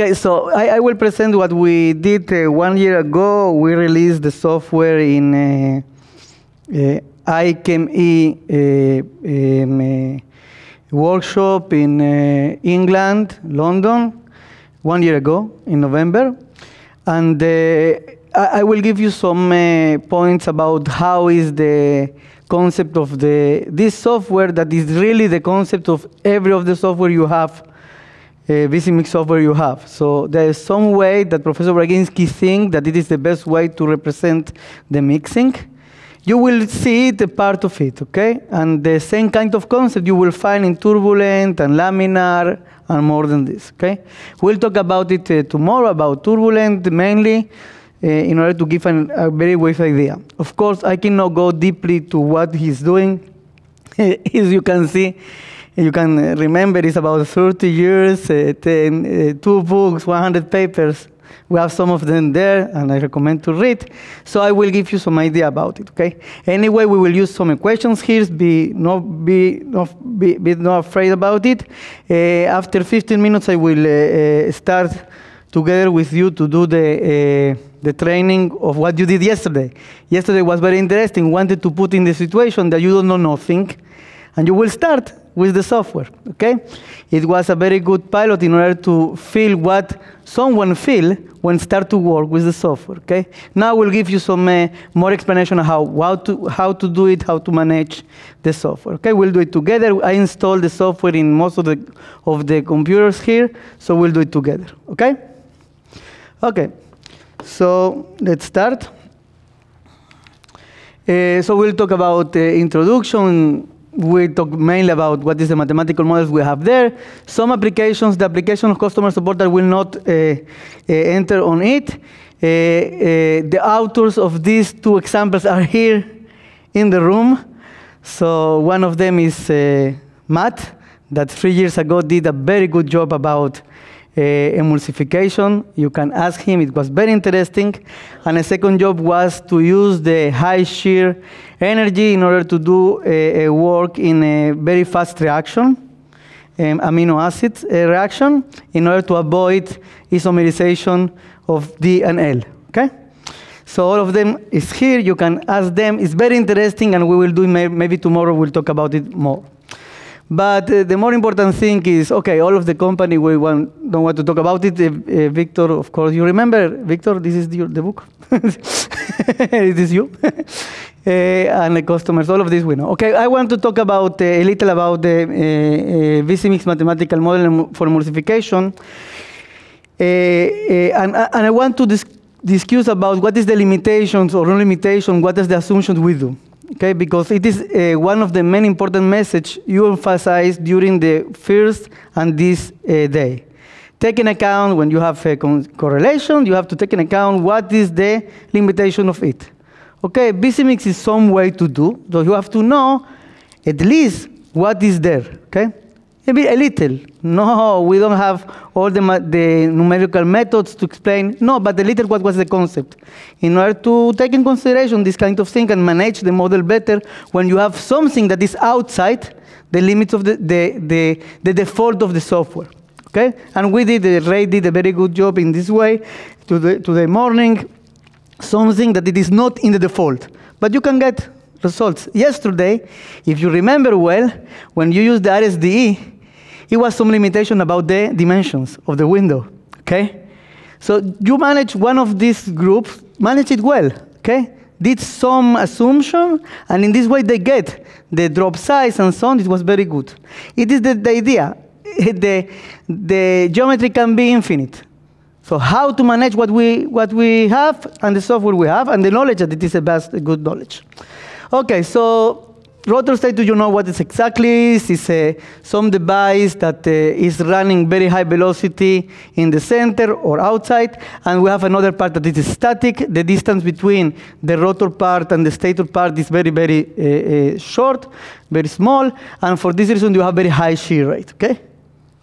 Okay, so I, I will present what we did uh, one year ago. We released the software in uh, uh, uh, um, uh, workshop in uh, England, London, one year ago in November. And I, I will give you some points about how is the concept of the this software that is really the concept of every of the software you have uh, VisiMix software you have. So there is some way that Professor Braginsky thinks that it is the best way to represent the mixing. You will see the part of it, okay? And the same kind of concept you will find in turbulent and laminar and more than this, okay? We'll talk about it uh, tomorrow, about turbulent mainly, uh, in order to give an, a very brief idea. Of course, I cannot go deeply to what he's doing. As you can see, you can remember it's about 30 years, uh, 10, uh, two books, 100 papers. We have some of them there, and I recommend to read. So I will give you some idea about it. Okay. Anyway, we will use some equations here. Be not be not be, be not afraid about it. Uh, after 15 minutes, I will uh, uh, start together with you to do the uh, the training of what you did yesterday. Yesterday was very interesting. Wanted to put in the situation that you don't know nothing, and you will start with the software, okay? It was a very good pilot in order to feel what someone feel when start to work with the software, okay? Now we'll give you some uh, more explanation of how, how, to, how to do it, how to manage the software, okay? We'll do it together. I installed the software in most of the, of the computers here, so we'll do it together, okay? Okay, so let's start. Uh, so we'll talk about uh, introduction, we talk mainly about what is the mathematical models we have there. Some applications, the application of customer support that will not uh, uh, enter on it. Uh, uh, the authors of these two examples are here in the room. So one of them is uh, Matt, that three years ago did a very good job about uh, emulsification. You can ask him, it was very interesting. And a second job was to use the high shear energy in order to do a, a work in a very fast reaction, um, amino acid uh, reaction, in order to avoid isomerization of D and L, okay? So all of them is here, you can ask them, it's very interesting and we will do, may maybe tomorrow we'll talk about it more. But uh, the more important thing is, okay, all of the company, we want, don't want to talk about it. Uh, uh, Victor, of course, you remember, Victor, this is the, the book. it is you. uh, and the customers, all of this we know. Okay, I want to talk about uh, a little about the uh, VisiMix mathematical model for emulsification. and, and I want to dis discuss about what is the limitations or non-limitation, what is the assumptions we do okay? Because it is uh, one of the main important message you emphasize during the first and this uh, day. Take in account when you have a correlation, you have to take in account what is the limitation of it. Okay, VisiMix is some way to do, so you have to know at least what is there, okay? Maybe a little. No, we don't have all the, the numerical methods to explain. No, but a little what was the concept. In order to take in consideration this kind of thing and manage the model better, when you have something that is outside the limits of the, the, the, the default of the software. Okay? And we did, Ray did a very good job in this way to the, to the morning, something that it is not in the default. But you can get results. Yesterday, if you remember well, when you used the RSDE, it was some limitation about the dimensions of the window, okay? So you manage one of these groups, manage it well, okay? Did some assumption, and in this way they get the drop size and so on. It was very good. It is the, the idea. The, the geometry can be infinite. So how to manage what we, what we have and the software we have and the knowledge that it is a best, good knowledge. Okay, so rotor stator, do you know what it exactly is? It's a, some device that uh, is running very high velocity in the center or outside, and we have another part that is static. The distance between the rotor part and the stator part is very, very uh, uh, short, very small, and for this reason you have very high shear rate, okay?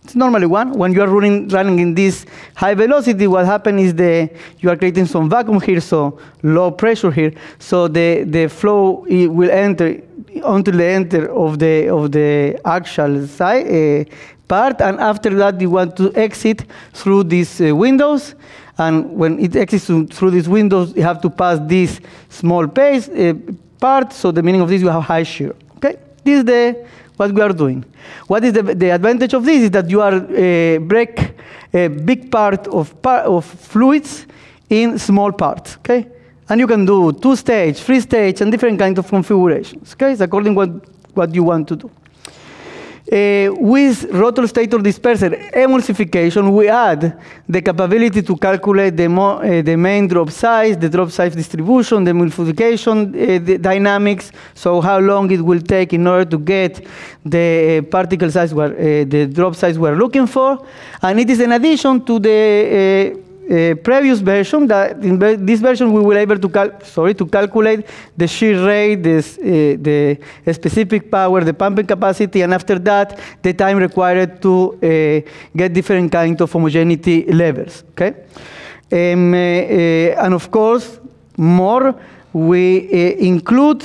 It's normally one. When you are running, running in this high velocity, what happens is the, you are creating some vacuum here, so low pressure here. So the, the flow will enter until the enter of the, of the axial side, uh, part, and after that you want to exit through these uh, windows, and when it exits through these windows, you have to pass this small pace, uh, part, so the meaning of this, you have high shear, okay? This is the, what we are doing. What is the, the advantage of this is that you are uh, break a big part of, par of fluids in small parts, okay? And you can do two stage, three stage, and different kinds of configurations, okay? It's according what, what you want to do. Uh, with rotor stator disperser emulsification, we add the capability to calculate the, uh, the main drop size, the drop size distribution, the emulsification uh, the dynamics, so how long it will take in order to get the particle size, where, the drop size we're looking for. And it is in addition to the uh, previous version, that in this version we were able to sorry to calculate the shear rate, this, uh, the specific power, the pumping capacity, and after that the time required to uh, get different kind of homogeneity levels. Okay, um, uh, uh, and of course more we uh, include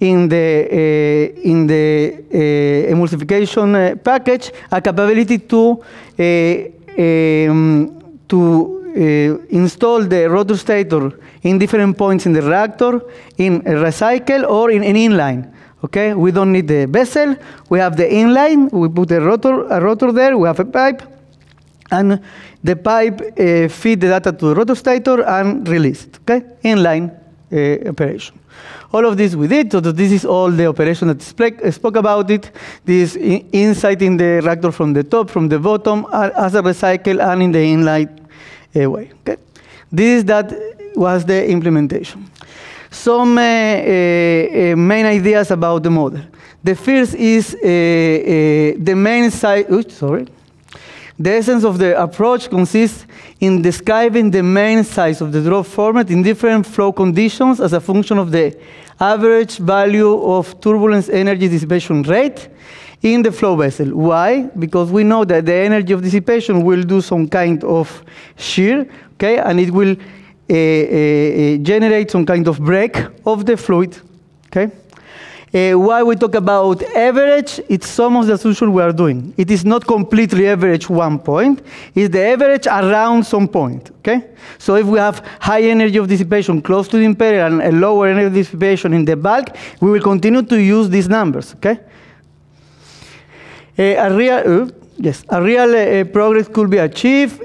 in the in the emulsification package a capability to um, to uh, install the rotor stator in different points in the reactor, in a recycle or in an inline. Okay, we don't need the vessel. We have the inline. We put a rotor, a rotor there. We have a pipe, and the pipe uh, feed the data to the rotor stator and release it. Okay, inline uh, operation. All of this we did. So this is all the operation that spoke about it. This inside in the reactor from the top, from the bottom, as a recycle, and in the inline way. Okay? This is that was the implementation. Some uh, uh, main ideas about the model. The first is uh, the main side. Oops, sorry. The essence of the approach consists in describing the main size of the drop format in different flow conditions as a function of the average value of turbulence energy dissipation rate in the flow vessel. Why? Because we know that the energy of dissipation will do some kind of shear, okay, and it will uh, uh, generate some kind of break of the fluid, okay. Uh, why we talk about average, it's some of the assumption we are doing. It is not completely average one point, it's the average around some point, okay? So if we have high energy of dissipation close to the impeller and a lower energy of dissipation in the bulk, we will continue to use these numbers, okay? Uh, a real, yes, a real uh, progress could be achieved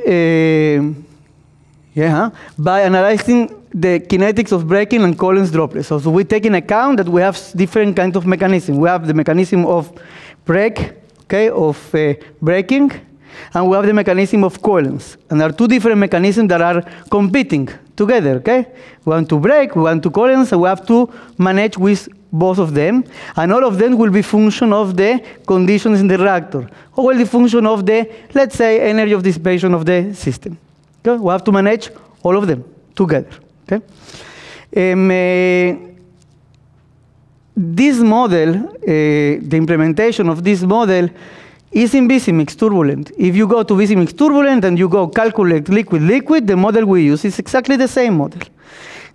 yeah, by analyzing the kinetics of breaking and Coulomb droplets. So, so, we take in account that we have different kinds of mechanisms. We have the mechanism of break, okay, of uh, breaking, and we have the mechanism of Coulombs. And there are two different mechanisms that are competing together, okay? We want to break, we want to Coulombs, and we have to manage with both of them, and all of them will be function of the conditions in the reactor, or will be function of the, let's say, energy of dissipation of the system. Okay? We have to manage all of them together. Okay? Um, uh, this model, uh, the implementation of this model, is in Visimix turbulent. If you go to Visimix turbulent and you go calculate liquid-liquid, the model we use is exactly the same model.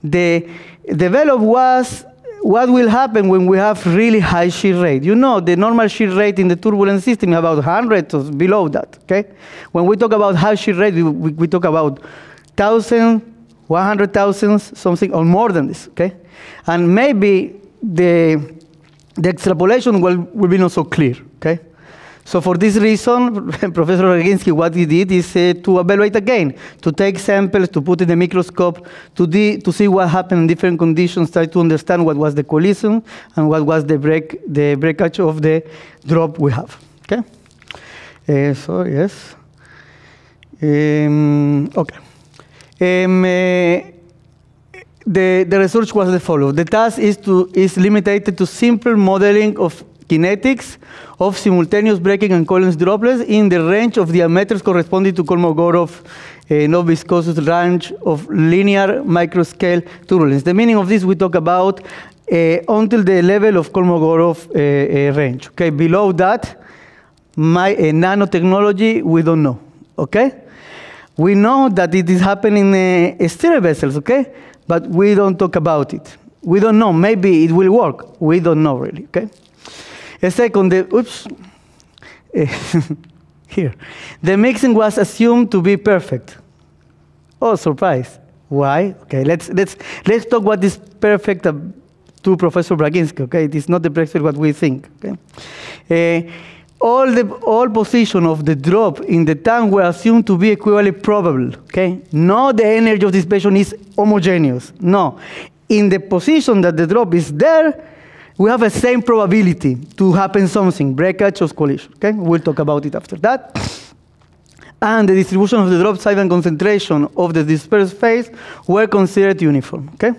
The develop was what will happen when we have really high shear rate? You know, the normal shear rate in the turbulent system is about 100 or below that, okay? When we talk about high shear rate, we, we, talk about 1,000, 100,000, something, or more than this, okay? And maybe the, the extrapolation will, will be not so clear, okay? So for this reason, Professor Braginsky, what he did is uh, to evaluate again, to take samples, to put in the microscope, to, to see what happened in different conditions, try to understand what was the collision and what was the break, the breakage of the drop we have. Okay. Uh, so yes. Um, okay. Um, uh, the, the research was the following. The task is, to, is limited to simple modeling of kinetics of simultaneous breaking and Coulomb droplets in the range of diameters corresponding to Kolmogorov uh, no viscous range of linear microscale turbulence. The meaning of this we talk about uh, until the level of Kolmogorov uh, uh, range. Okay, below that, my nanotechnology we don't know. Okay, we know that it is happening in stereo vessels. Okay, but we don't talk about it. We don't know. Maybe it will work. We don't know really. Okay. A second, the, oops. here. The mixing was assumed to be perfect. Oh, surprise. Why? Okay, let's, let's, let's talk what is perfect to Professor Braginsky, okay? It is not the perfect what we think, okay? Uh, all the all position of the drop in the tank were assumed to be equivalently probable, okay? No, the energy of dissipation is homogeneous, no. In the position that the drop is there, we have the same probability to happen something, breakage or collision, okay? We'll talk about it after that and the distribution of the drop size and concentration of the dispersed phase were considered uniform. Okay?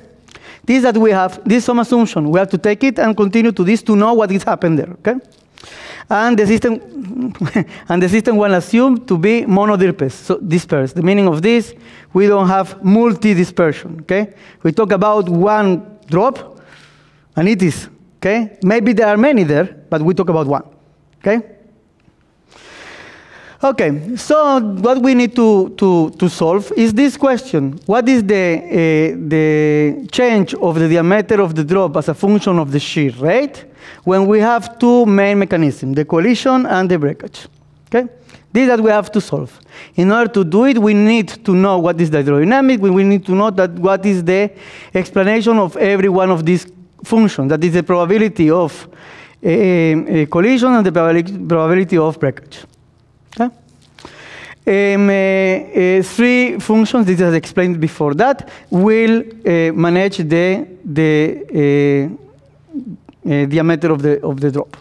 This that we have, this some assumption. We have to take it and continue to this to know what is happened there. Okay? And the system and the system will assume to be monodispersed. So dispersed. The meaning of this, we don't have multi-dispersion. Okay? We talk about one drop, and it is. Okay? Maybe there are many there, but we talk about one. Okay? Okay, so what we need to, to, to solve is this question. What is the, uh, the change of the diameter of the drop as a function of the shear rate when we have two main mechanisms, the collision and the breakage? Okay? This that we have to solve. In order to do it, we need to know what is the hydrodynamic, we need to know that what is the explanation of every one of these functions, that is the probability of uh, uh, collision and the probability of breakage. Um, uh, uh, three functions, this is explained before that, will uh, manage the, the diameter of the, of the drop.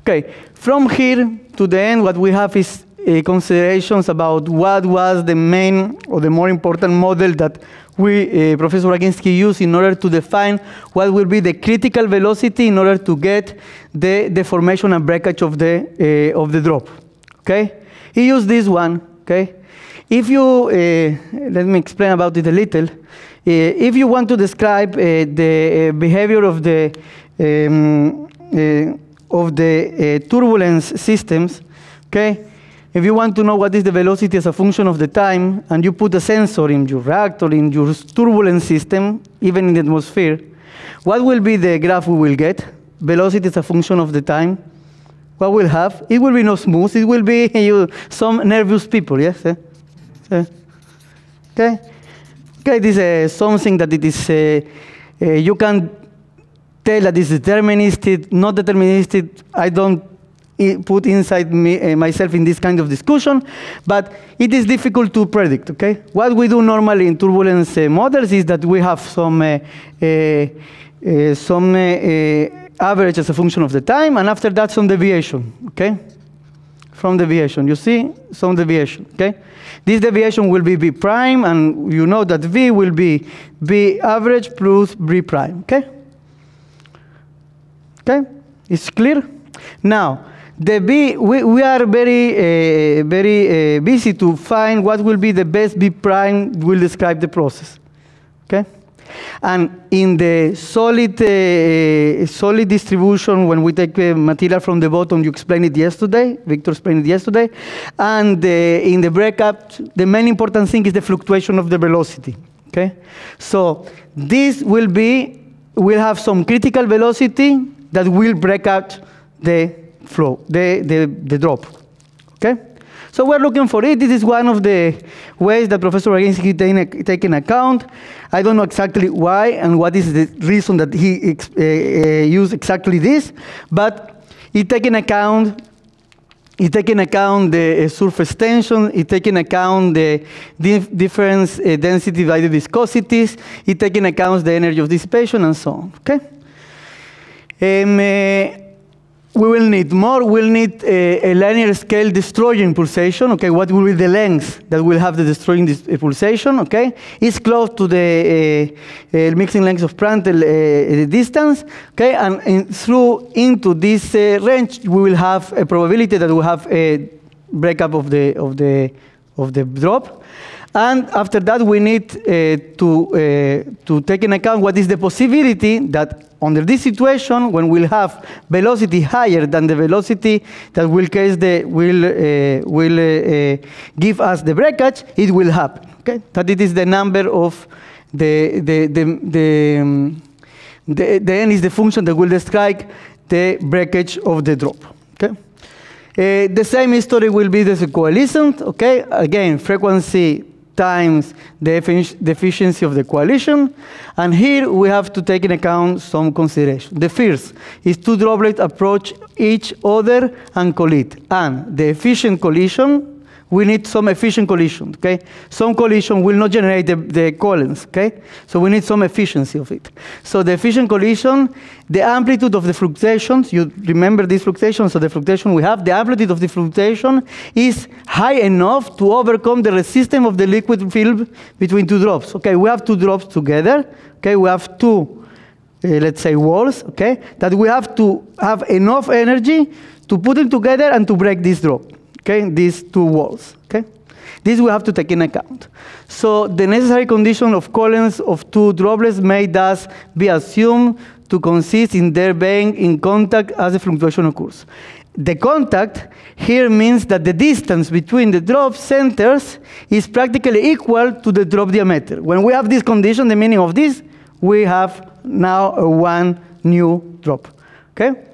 Okay, from here to the end, what we have is considerations about what was the main or the more important model that we, Professor Braginsky used in order to define what will be the critical velocity in order to get the deformation and breakage of the, of the drop. Okay? He used this one, okay? If you, uh, let me explain about it a little. Uh, if you want to describe uh, the uh, behavior of the, um, uh, of the uh, turbulence systems, okay? If you want to know what is the velocity as a function of the time, and you put a sensor in your reactor, in your turbulence system, even in the atmosphere, what will be the graph we will get? Velocity as a function of the time what we'll have? It will be not smooth. It will be you, some nervous people, yes? Eh? Eh? Okay? Okay, this is uh, something that it is, uh, uh, you can tell that is deterministic, not deterministic. I don't put inside me, uh, myself in this kind of discussion, but it is difficult to predict, okay? What we do normally in turbulence uh, models is that we have some, uh, some average as a function of the time, and after that some deviation, okay? From deviation, you see some deviation, okay? This deviation will be B prime, and you know that V will be B average plus B prime, okay? Okay, it's clear? Now, the we, we are very, uh, very uh, busy to find what will be the best B prime will describe the process, okay? And in the solid, uh, solid distribution, when we take the material from the bottom, you explained it yesterday, Victor explained it yesterday. And uh, in the breakup, the main important thing is the fluctuation of the velocity. Okay? So this will be, will have some critical velocity that will break out the flow, the, the, the drop. Okay? So we're looking for it. This is one of the ways that Professor Braginsky take, take account. I don't know exactly why and what is the reason that he uh, uh, used exactly this, but he take in account it taking account the uh, surface tension, it taking account the dif difference uh, density divided viscosities, it taking account the energy of dissipation and so on, okay? Um, uh, we will need more. We'll need a, a, linear scale destroying pulsation. Okay, what will be the length that will have the destroying dis pulsation? Okay, it's close to the uh, uh, mixing length of Prandtl uh, distance. Okay, and in, through into this uh, range, we will have a probability that we have a breakup of the of the of the drop. And after that, we need uh, to, uh, to take in account what is the possibility that under this situation, when we'll have velocity higher than the velocity that will, case the, will, uh, will uh, give us the breakage, it will happen. Okay? That it is the number of the, the, the, the, um, the, the n is the function that will describe the breakage of the drop. Okay? Uh, the same history will be the coalition, okay? Again, frequency times the, efficiency of the coalition. And here we have to take into account some consideration. The first is two droplets approach each other and collide. And the efficient collision we need some efficient collision, okay? Some collision will not generate the, the covalence, okay? So we need some efficiency of it. So the efficient collision, the amplitude of the fluctuations, you remember these fluctuations, so the fluctuation we have, the amplitude of the fluctuation is high enough to overcome the resistance of the liquid field between two drops. Okay, we have two drops together, okay? We have two, uh, let's say, walls, okay? That we have to have enough energy to put them together and to break this drop okay, these two walls, okay? This we have to take in account. So the necessary condition of covalence of two droplets may thus be assumed to consist in their being in contact as the fluctuation occurs. The contact here means that the distance between the drop centers is practically equal to the drop diameter. When we have this condition, the meaning of this, we have now one new drop, okay?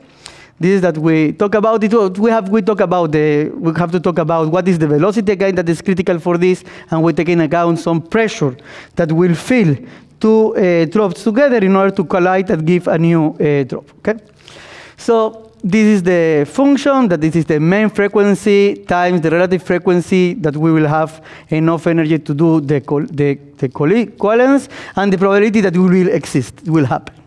This is that we talk about it. We have we talk about the we have to talk about what is the velocity again that is critical for this, and we take in account some pressure that will fill two uh, drops together in order to collide and give a new uh, drop. Okay, so this is the function that this is the main frequency times the relative frequency that we will have enough energy to do the the, the covalence and the probability that it will exist will happen.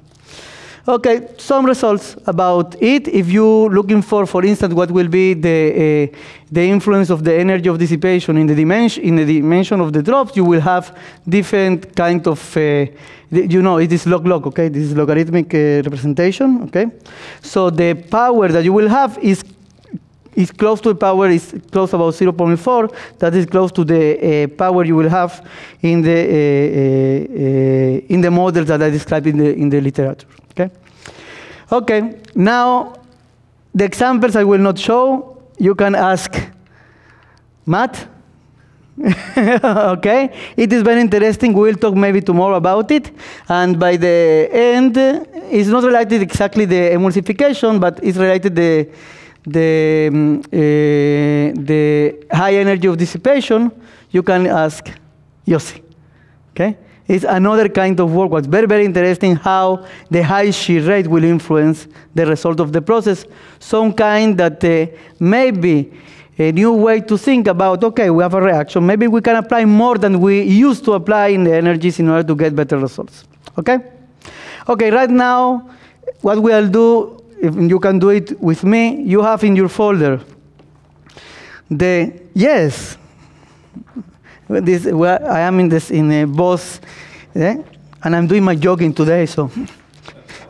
Okay, some results about it. If you're looking for, for instance, what will be the, uh, the influence of the energy of dissipation in the dimension, in the dimension of the drops, you will have different kind of, uh, you know, it is log-log, okay? This is logarithmic uh, representation, okay? So the power that you will have is is close to the power is close about 0.4 that is close to the uh, power you will have in the uh, uh, in the models that I described in the in the literature Okay? Okay, now the examples I will not show, you can ask Matt. okay, it is very interesting. We'll talk maybe tomorrow about it. And by the end, it's not related exactly the emulsification, but it's related the the um, the high energy of dissipation. You can ask Yossi. Okay. It's another kind of work. What's very, very interesting how the high shear rate will influence the result of the process. Some kind that uh, maybe a new way to think about, okay, we have a reaction. Maybe we can apply more than we used to apply in the energies in order to get better results. Okay? Okay, right now, what we'll do, if you can do it with me, you have in your folder the, yes, this, well, I am in this in a boss, yeah? and I'm doing my jogging today, so.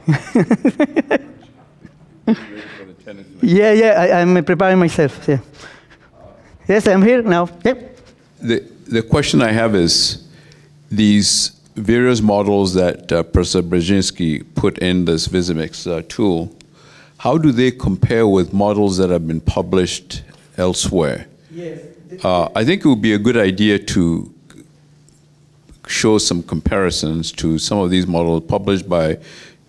yeah, yeah, I, am preparing myself. Yeah. Yes, I'm here now. Yeah. The the question I have is these various models that uh, Professor Braginsky put in this Visimix uh, tool. How do they compare with models that have been published elsewhere? Yes. Uh, I think it would be a good idea to show some comparisons to some of these models published by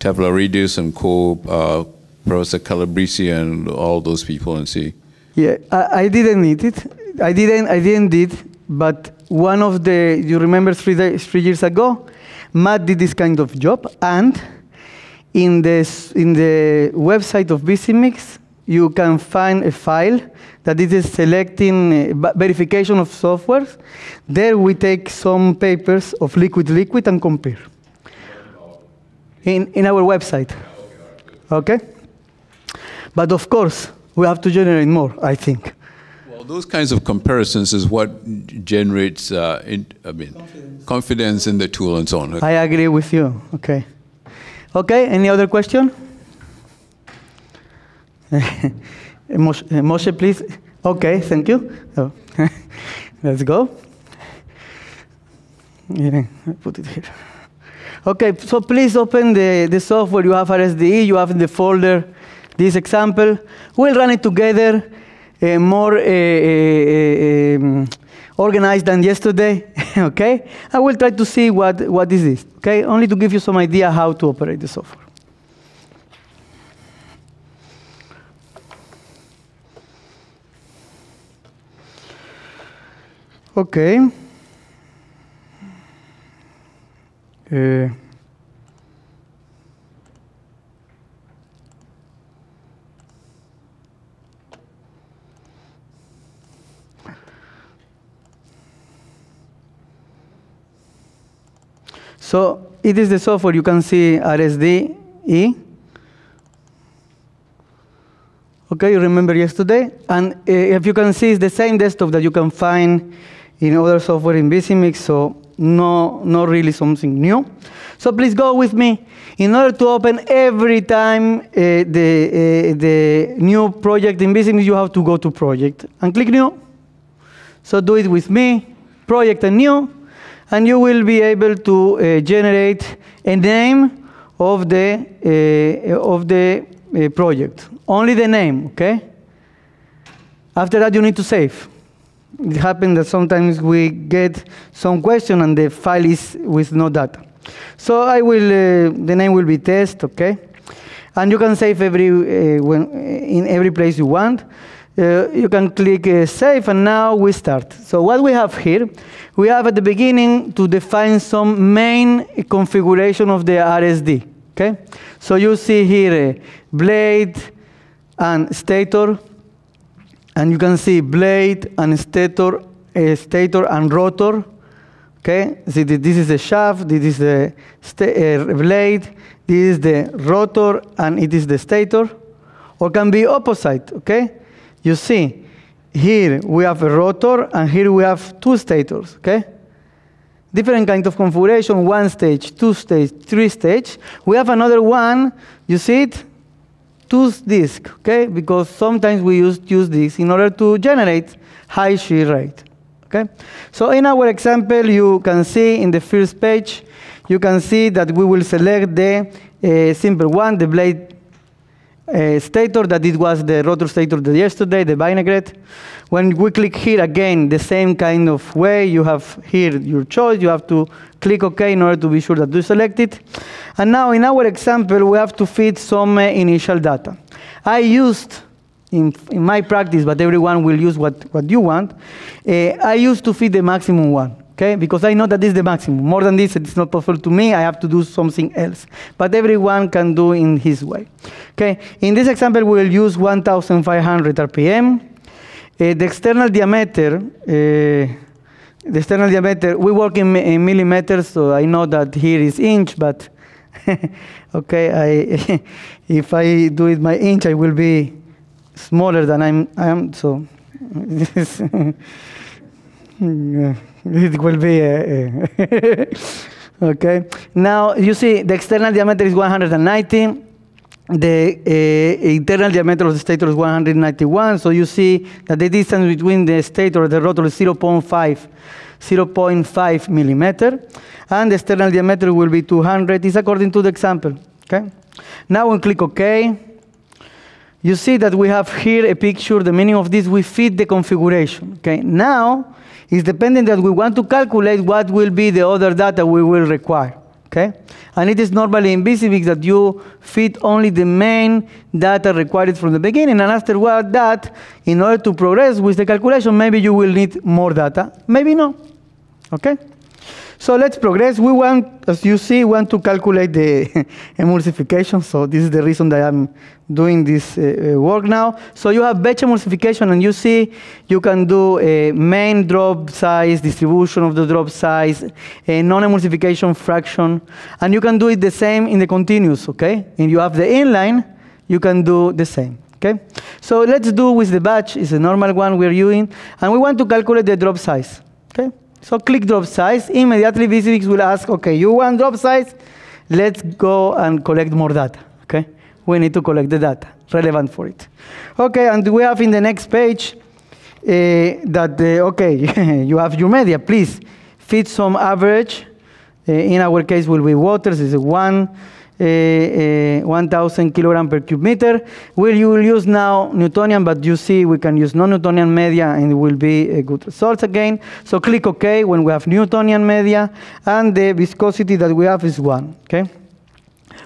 Tavlarides and co, uh, Professor Calabrese and all those people and see. Yeah, I, I, didn't need it. I didn't, I didn't did, but one of the, you remember three, days, three years ago, Matt did this kind of job, and in, this, in the website of Visimix, you can find a file that is selecting uh, verification of software. There we take some papers of liquid liquid and compare. In, in our website. Okay? But of course, we have to generate more, I think. Well, those kinds of comparisons is what generates, uh, in, I mean, confidence. confidence. in the tool and so on. I agree with you. Okay. Okay, any other question? Moshe, please. Okay, thank you. Oh. Let's go. Put it here. Okay, so please open the, the software. You have RSDE, you have in the folder this example. We'll run it together uh, more uh, uh, um, organized than yesterday, okay? I will try to see what, what is this, okay? Only to give you some idea how to operate the software. Okay. Uh, so it is the software you can see RSDE. Okay, you remember yesterday? And uh, if you can see, it's the same desktop that you can find in other software in Visimix, so no, not really something new. So please go with me. In order to open every time uh, the, uh, the new project in Visimix, you have to go to Project and click New. So do it with me, Project and New, and you will be able to uh, generate a name of the, uh, of the uh, project. Only the name, okay? After that, you need to save. It happens that sometimes we get some question and the file is with no data. So I will, uh, the name will be test, okay? And you can save every, uh, when, in every place you want. Uh, you can click uh, save and now we start. So what we have here, we have at the beginning to define some main configuration of the RSD, okay? So you see here uh, blade and stator, and you can see blade and stator, uh, stator and rotor. Okay, see this is the shaft, this is the uh, blade, this is the rotor, and it is the stator. Or can be opposite. Okay, you see here we have a rotor, and here we have two stators. Okay, different kind of configuration: one stage, two stage, three stage. We have another one. You see it? two disk, okay? Because sometimes we use, use this in order to generate high shear rate, okay? So in our example, you can see in the first page, you can see that we will select the uh, simple one, the blade uh, stator, that it was the rotor stator that yesterday, the vinaigrette. When we click here again, the same kind of way, you have here your choice, you have to click OK in order to be sure that you select it. And now in our example, we have to feed some uh, initial data. I used, in, in my practice, but everyone will use what, what you want, uh, I used to feed the maximum one okay? Because I know that this is the maximum. More than this, it's not possible to me. I have to do something else. But everyone can do in his way, okay? In this example, we will use 1,500 RPM. Uh, the external diameter, uh, the external diameter, we work in, in, millimeters, so I know that here is inch, but okay, I, if I do it by inch, I will be smaller than I'm, I am, so it will be okay. Now you see the external diameter is 190. The uh, internal diameter of the stator is 191. So you see that the distance between the stator and the rotor is 0.5, 0.5 millimeter, and the external diameter will be 200. Is according to the example. Okay. Now we click OK. You see that we have here a picture. The meaning of this, we fit the configuration. Okay. Now it's dependent that we want to calculate what will be the other data we will require. Okay? And it is normally in Visimix that you fit only the main data required from the beginning, and after that, in order to progress with the calculation, maybe you will need more data, maybe not. Okay? So let's progress. We want, as you see, want to calculate the emulsification. So this is the reason that I'm doing this uh, uh, work now. So you have batch emulsification, and you see you can do a main drop size, distribution of the drop size, a non-emulsification fraction, and you can do it the same in the continuous, okay? And you have the inline, you can do the same. Okay, so let's do with the batch. It's a normal one we're using, and we want to calculate the drop size. Okay, so click drop size. Immediately Visimix will ask, okay, you want drop size? Let's go and collect more data. Okay, we need to collect the data relevant for it. Okay, and we have in the next page uh, that, uh, okay, you have your media. Please fit some average. Uh, in our case, will be waters. Is one. Uh, uh, 1,000 kilogram per cube meter. We will use now Newtonian, but you see we can use non-Newtonian media and it will be a good results again. So click OK when we have Newtonian media, and the viscosity that we have is 1. Okay.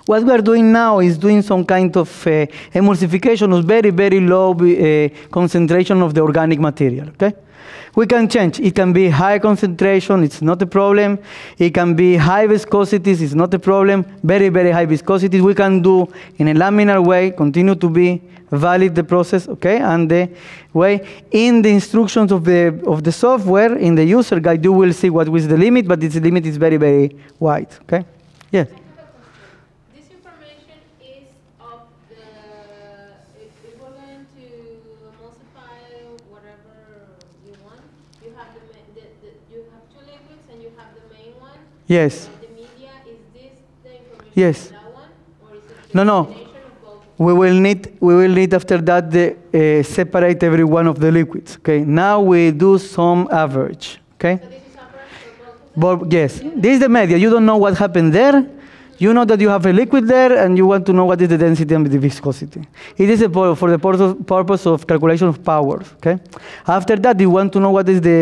What we are doing now is doing some kind of emulsification of very, very low concentration of the organic material. Okay? We can change. It can be high concentration, it's not a problem. It can be high viscosities, it's not a problem. Very, very high viscosities. We can do in a laminar way, continue to be valid the process, okay? And the way in the instructions of the of the software in the user guide, you will see what is the limit, but this limit is very, very wide, okay? Yes. This information is of the equivalent to emulsify whatever you want. You have the, ma- the, the you have two liquids and you have the main one. Yes. The media is this the information Yes. one, or is it No, no. combination of both? We will need we will need after that the uh, separate every one of the liquids. Okay. Now we do some average. Okay. So this is separate for both of them. But yes, this is the media. You don't know what happened there. You know that you have a liquid there, and you want to know what is the density and the viscosity. It is a for for the purpose of- purpose of calculation of powers. Okay. After that, you want to know what is the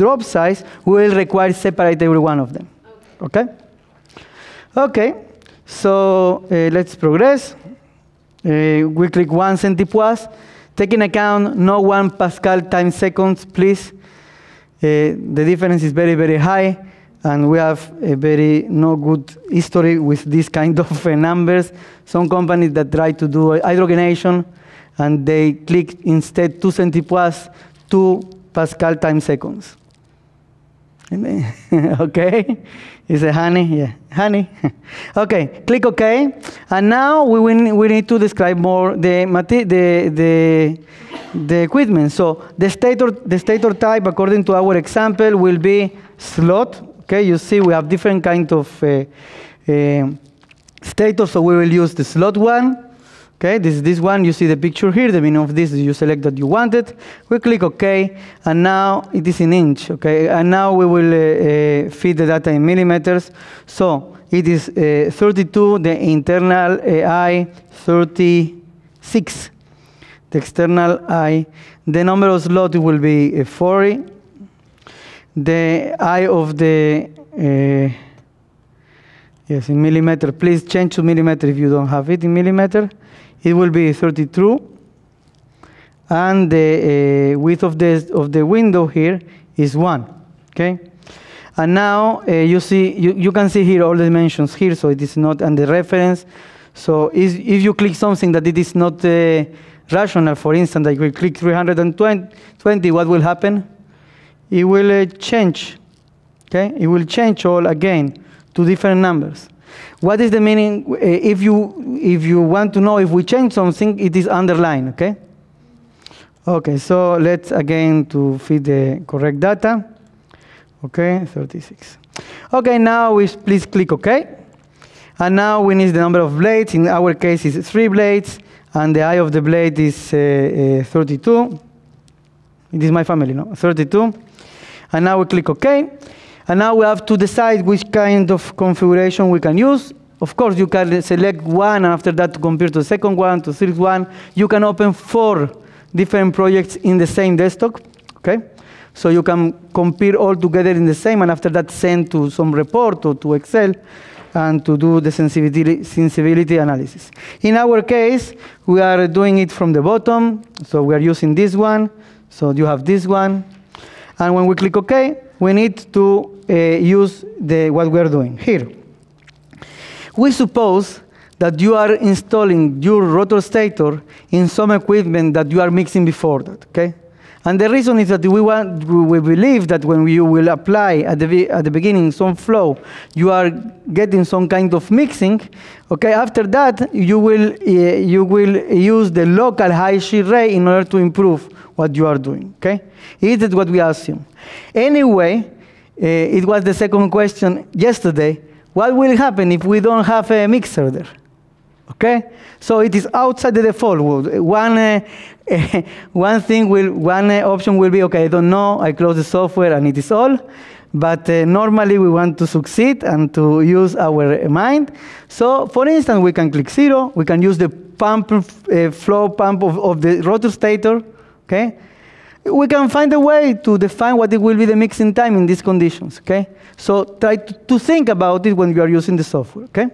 drop size. We will require separate every one of them. Okay. Okay. So uh, let's progress. Uh, we click one centipoise. Taking account no one Pascal times seconds, please. Uh, the difference is very, very high, and we have a very no good history with this kind of numbers. Some companies that try to do hydrogenation, and they click instead two centipoise, two Pascal times seconds. okay, is it honey? Yeah, honey. okay, click OK, and now we will, we need to describe more the the the the equipment. So the stator the stator type, according to our example, will be slot. Okay, you see we have different kind of uh, uh, stator, so we will use the slot one. Okay, this is this one. You see the picture here. The meaning of this is you select that you want it. We click OK, and now it is in inch. Okay, and now we will uh, uh, feed the data in millimeters. So it is uh, 32, the internal uh, eye 36, the external eye. The number of slot will be uh, 40. The eye of the uh, Yes, in millimeter. Please change to millimeter if you don't have it in millimeter. It will be 32. And the uh, width of the, of the window here is 1. Okay? And now uh, you see, you, you can see here all the dimensions here, so it is not under reference. So is, if you click something that it is not uh, rational, for instance, like we click 320, what will happen? It will uh, change. Okay? It will change all again to different numbers. What is the meaning? uh, If you, if you want to know if we change something, it is underlined, okay? Okay, so let's again to feed the correct data. Okay, 36. Okay, now we please click OK. And now we need the number of blades. In our case, it's three blades, and the eye of the blade is uh, uh, 32. It is my family, no? 32. And now we click OK. And now we have to decide which kind of configuration we can use. Of course, you can select one, and after that to compare to the second one, to the third one. You can open four different projects in the same desktop, okay? So you can compare all together in the same, and after that send to some report or to Excel, and to do the sensibility, sensibility analysis. In our case, we are doing it from the bottom, so we are using this one. So you have this one, and when we click OK, we need to uh, use the, what we are doing here. We suppose that you are installing your rotor stator in some equipment that you are mixing before that, okay? And the reason is that we, want, we believe that when you will apply at the, at the beginning some flow, you are getting some kind of mixing. Okay, after that, you will, uh, you will use the local high shear rate in order to improve what you are doing. Okay, it is what we assume. Anyway, uh, it was the second question yesterday. What will happen if we don't have a mixer there? Okay, so it is outside the default. Well, One, uh, one thing will, one uh, option will be okay. I don't know. I close the software and it is all. But uh, normally we want to succeed and to use our mind. So, for instance, we can click zero. We can use the pump flow pump of, of the rotor stator. Okay, we can find a way to define what it will be the mixing time in these conditions, okay? So try to, to think about it when you are using the software, okay?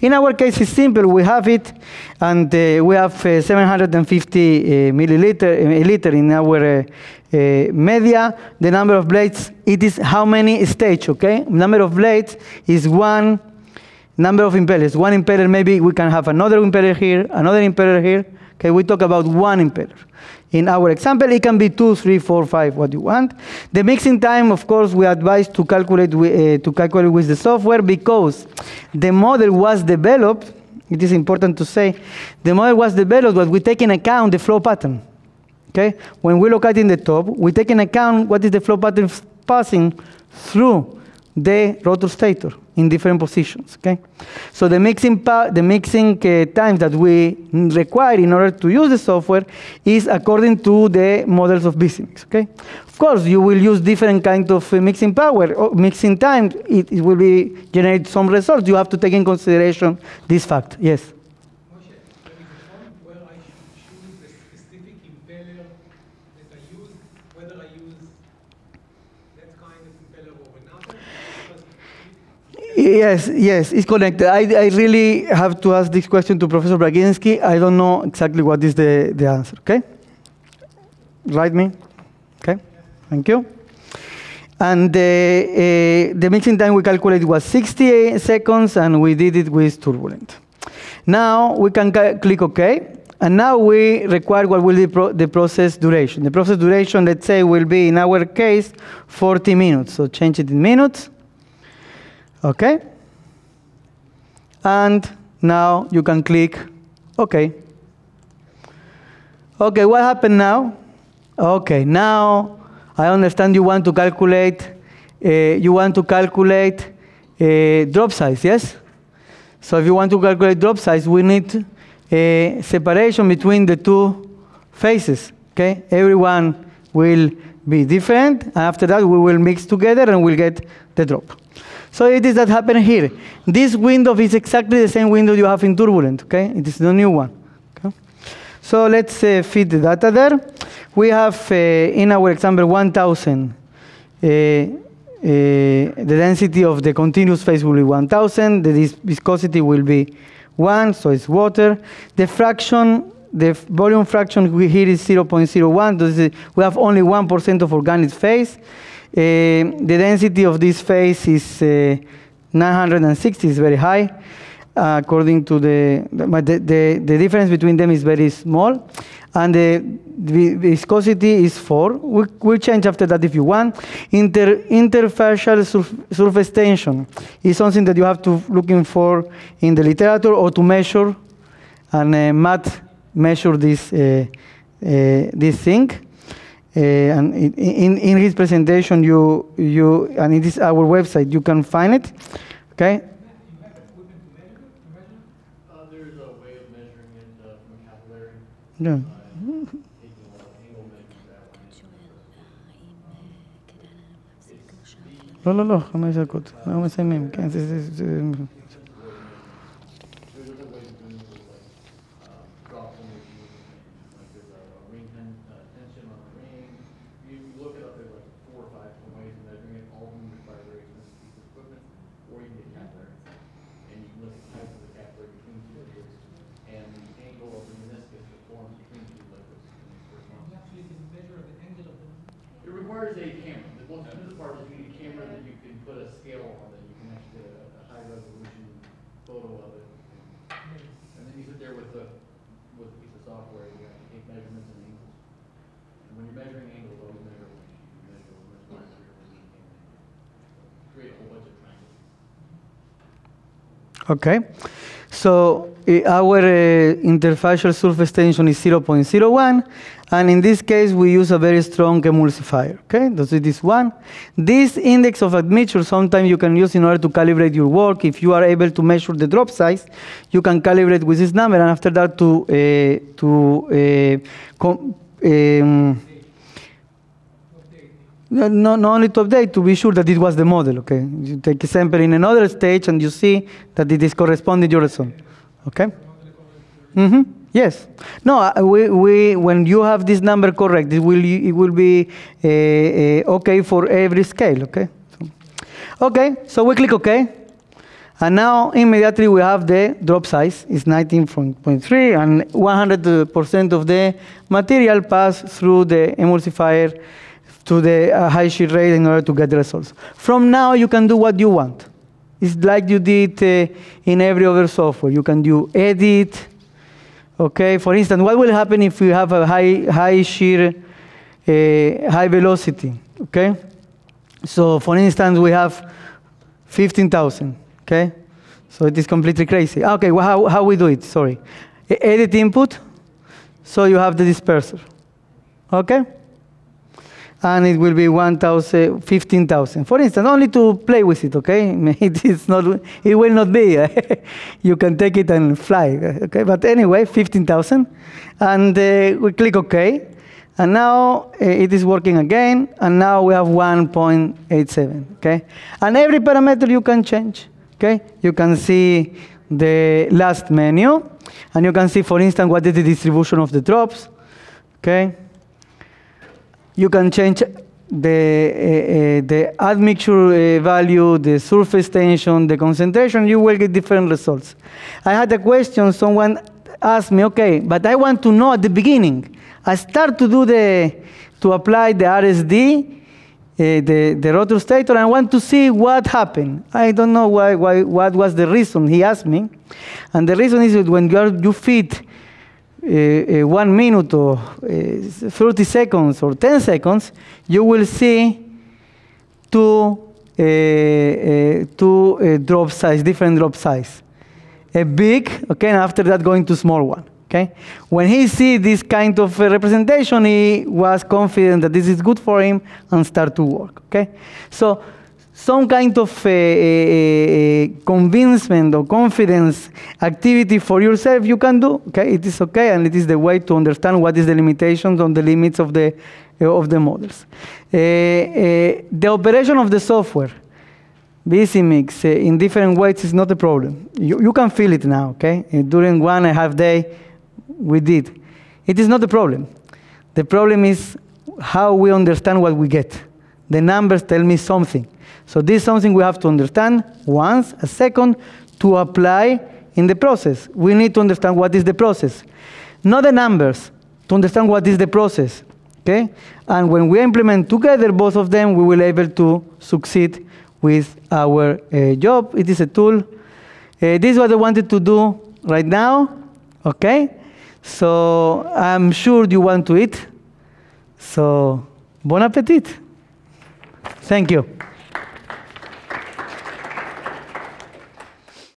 In our case, it's simple. We have it, and uh, we have uh, 750 uh, milliliter uh, liter in our uh, uh, media, the number of blades, it is how many stage, okay? Number of blades is one number of impellers. One impeller, maybe we can have another impeller here, another impeller here. Okay, we talk about one impeller. In our example, it can be two, three, four, five, what you want. The mixing time, of course, we advise to calculate, uh, to calculate with the software because the model was developed, it is important to say, the model was developed, but we take in account the flow pattern. Okay? When we look at in the top, we take in account what is the flow pattern passing through the rotor stator in different positions. Okay? So the mixing, the mixing uh, times that we require in order to use the software is according to the models of VisiMix. Okay? Of course, you will use different kind of uh, mixing power, or mixing time. It, it will be generate some results. You have to take in consideration this fact. Yes. Moshe, there is a point where I should choose the specific impeller that I use, whether I use that kind of impeller or another. Because Yes, yes, it's connected. I, I really have to ask this question to Professor Braginsky. I don't know exactly what is the, the answer, okay? Write me. Okay, thank you. And uh, uh, the mixing time we calculated was 68 seconds, and we did it with turbulent. Now we can click OK, and now we require what will be pro- the process duration. The process duration, let's say, will be, in our case, 40 minutes. So change it in minutes. Okay? And now you can click OK. Okay, what happened now? Okay, now I understand you want to calculate, uh, you want to calculate uh, drop size, yes? So if you want to calculate drop size, we need a separation between the two phases, okay? Everyone will be different, after that we will mix together and we'll get the drop. So it is that happened here. This window is exactly the same window you have in Turbulent, okay? It is the new one. Okay? So let's uh, feed the data there. We have uh, in our example 1000. Uh, uh, the density of the continuous phase will be 1000. The vis- viscosity will be 1, so it's water. The fraction, the volume fraction we here is 0.01. This is, we have only 1% of organic phase. Uh, the density of this phase is uh, 960, is very high. Uh, according to the, the, the, the, the difference between them is very small. And the vi- viscosity is 4. We, we'll change after that if you want. Inter, interfacial surf, surface tension is something that you have to looking for in the literature or to measure. And uh, Matt measure this, uh, uh, this thing. Uh, and in, in, in his presentation, you, you, and it is our website, you can find it. Okay? Uh, there's a way of measuring it uh, from a capillary, Yeah. uh, taking a angle measure that way. לא, לא, לא, חמש דקות. אנחנו מסיימים, כן, זה, Okay. So our uh, interfacial surface tension is 0.01, and in this case we use a very strong emulsifier. Okay, this is this one. This index of admixture sometimes you can use in order to calibrate your work. If you are able to measure the drop size, you can calibrate with this number, and after that to uh, to uh, um, no, no, not only to update, to be sure that it was the model, okay? You take a sample in another stage and you see that it is corresponding to your result, okay? Mm-hmm, yes. No, uh, we, we, when you have this number correct, it will, it will be uh, uh, okay for every scale, okay? So, okay, so we click okay. And now immediately we have the drop size is 19.3 and 100% of the material pass through the emulsifier to the uh, high shear rate in order to get the results. From now you can do what you want. It's like you did uh, in every other software. You can do edit. Okay, for instance, what will happen if you have a high, high shear, uh, high velocity? Okay, so for instance, we have 15,000. Okay, so it is completely crazy. Okay, well, how, how we do it? Sorry, edit input. So you have the disperser. Okay and it will be 1,000, 15,000. For instance, only to play with it, okay? It is not, it will not be. you can take it and fly, okay? But anyway, 15,000. And uh, we click OK. And now uh, it is working again, and now we have 1.87, okay? And every parameter you can change, okay? You can see the last menu, and you can see, for instance, what is the distribution of the drops, okay? You can change the, uh, the admixture uh, value, the surface tension, the concentration, you will get different results. I had a question, someone asked me, okay, but I want to know at the beginning. I start to do the, to apply the RSD, the, the rotor stator, and I want to see what happened. I don't know why, why, what was the reason, he asked me. And the reason is that when you, are, you fit uh, one minute or uh, 30 seconds or 10 seconds, you will see two, two drop size, different drop size. A big, okay, and after that going to small one, okay? When he see this kind of uh, representation, he was confident that this is good for him and start to work, okay? So some kind of uh, uh, uh, convincement or confidence activity for yourself you can do. Okay, it is okay, and it is the way to understand what is the limitations on the limits of the uh, of the models. The operation of the software, VisiMix, uh, in different ways is not a problem. You, you can feel it now. Okay, during one and a half day, we did. It is not a problem. The problem is how we understand what we get. The numbers tell me something. So this is something we have to understand once, a second, to apply in the process. We need to understand what is the process. Not the numbers, to understand what is the process. Okay? And when we implement together both of them, we will be able to succeed with our uh, job. It is a tool. Uh, this is what I wanted to do right now. Okay? So I'm sure you want to eat. So bon appetit. Thank you.